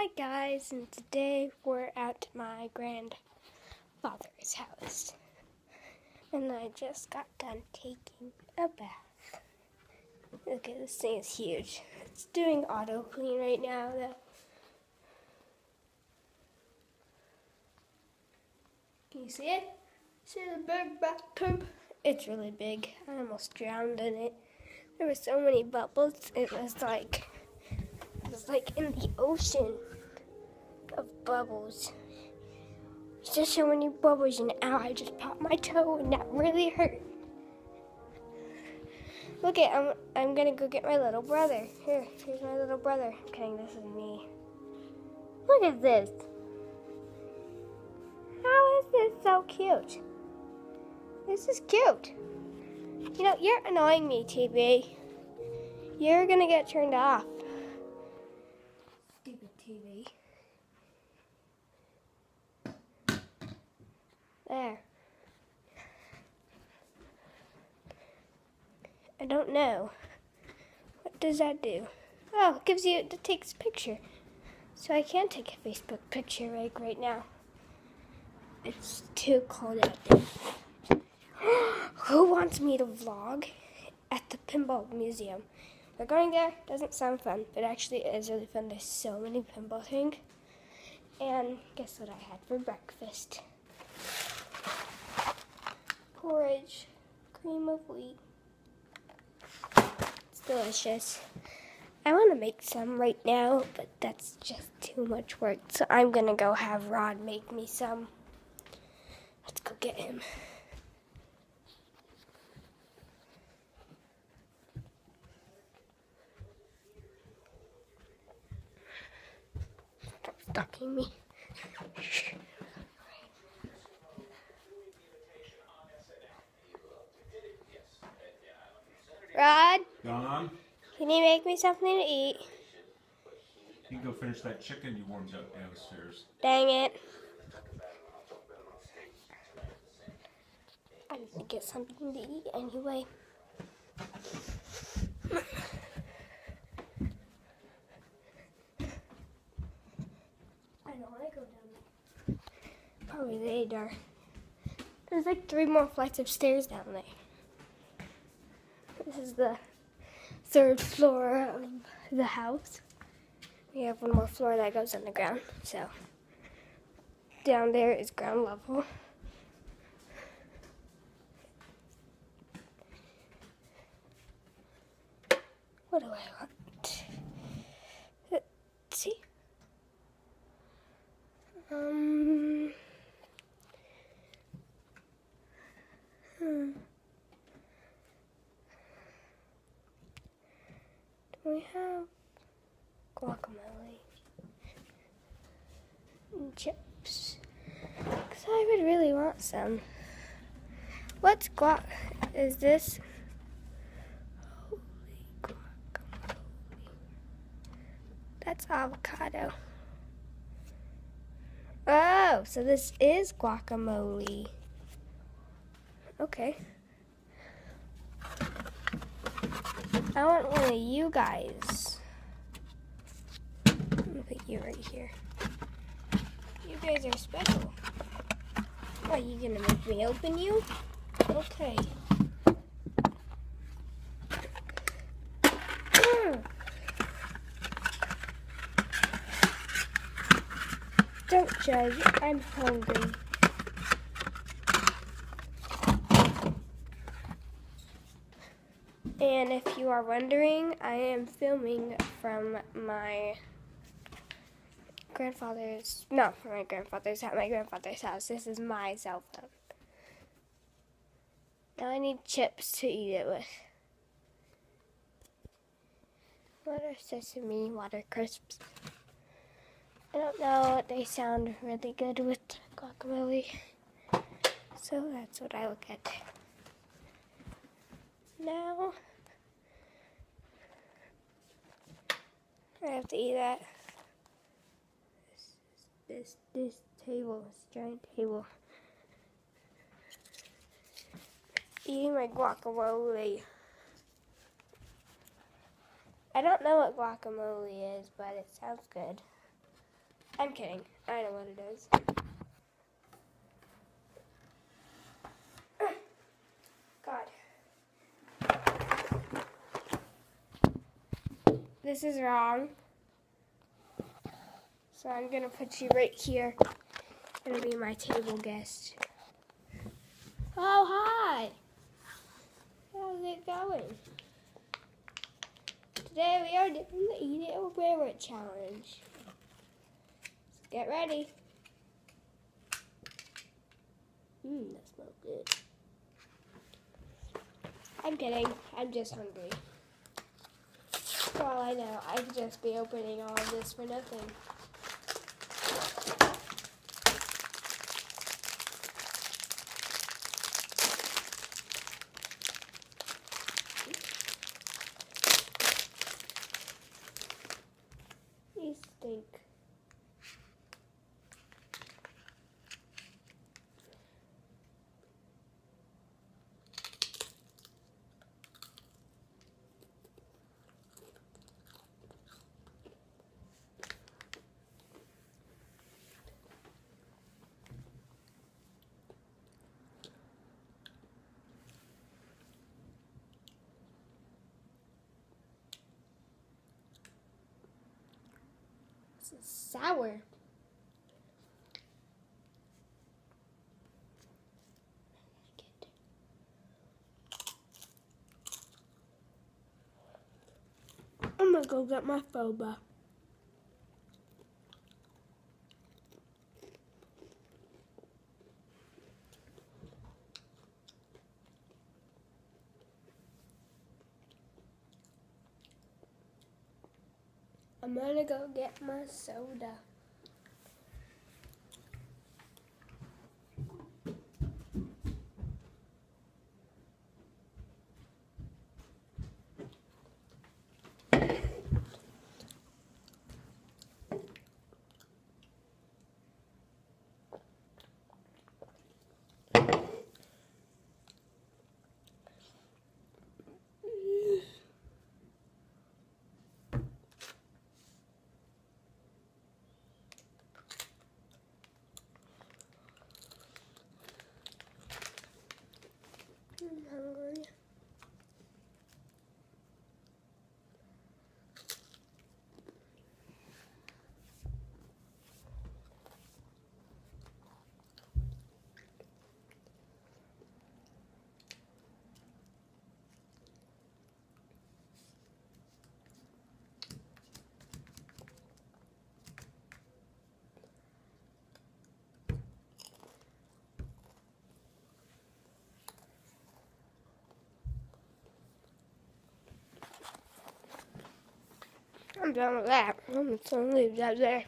Hi guys, and today we're at my grandfather's house. And I just got done taking a bath. Look at this thing is huge. It's doing auto clean right now though. Can you see it? See the big bathtub? It's really big. I almost drowned in it. There were so many bubbles. It was like it was like in the ocean of bubbles. Just so many bubbles, and ow, I just popped my toe, and that really hurt. Look at, I'm, I'm gonna go get my little brother. Here, here's my little brother. I'm kidding, this is me. Look at this. How is this so cute? This is cute. You know, you're annoying me, TV. You're gonna get turned off. Stupid TV. There. I don't know. What does that do? Oh, it gives you, it takes a picture. So I can't take a Facebook picture like right now. It's too cold out there. Who wants me to vlog at the pinball museum? We're going there. Doesn't sound fun, but actually it is really fun. There's so many pinball things. And guess what I had for breakfast? Porridge, cream of wheat. It's delicious. I want to make some right now, but that's just too much work. So I'm going to go have Rod make me some. Let's go get him. Stop stalking me. Rod, Don, can you make me something to eat? you can go finish that chicken you warmed up downstairs. Dang it. I need to get something to eat anyway. I don't want to go down there. Probably later. There's like three more flights of stairs down there. This is the third floor of the house. We have one more floor that goes underground, so down there is ground level. What do I want? Let's see. Um. We have guacamole chips? Because I would really want some. What's guac? Is this? Holy guacamole. That's avocado. Oh, so this is guacamole. Okay. I want one of you guys. Let me put you right here. You guys are special. Are you gonna make me open you? Okay. Mm. Don't judge. I'm hungry. And if you are wondering, I am filming from my grandfather's, no, from my grandfather's house, my grandfather's house. This is my cell phone. Now I need chips to eat it with. What are sesame water crisps? I don't know, they sound really good with guacamole. So that's what I look at. Now, I have to eat that. This, this, this table, this giant table. Eating my guacamole. I don't know what guacamole is, but it sounds good. I'm kidding. I know what it is. This is wrong. So I'm gonna put you right here. Gonna be my table guest. Oh, hi. How's it going? Today we are doing the Eat It or Wear It challenge. So get ready. Mmm, that smells good. I'm kidding. I'm just hungry. For all I know, I could just be opening all of this for nothing. You stink. This is sour. I'm gonna go get my boba. I'm gonna go get my soda. I'm hungry. I'm done with that. I'm just gonna leave that there.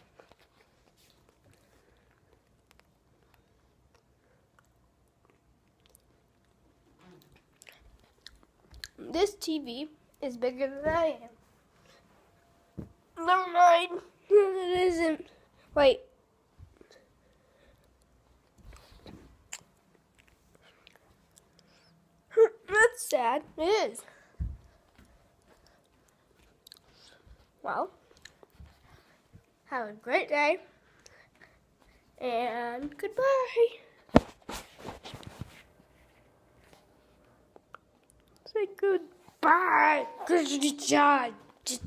This TV is bigger than I am. Never mind. It isn't. Wait. That's sad. It is. Well, have a great day and goodbye. Say goodbye. Good job.